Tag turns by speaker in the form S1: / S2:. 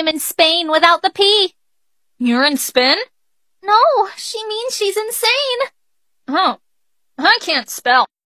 S1: I'm in Spain without the P.
S2: You're in spin.
S1: No, she means she's insane.
S2: Oh, I can't spell.